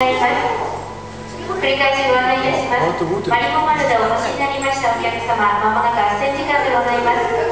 繰り返しご案内いたしますマリモまルでお越しになりましたお客様まもなく斡旋時間でございます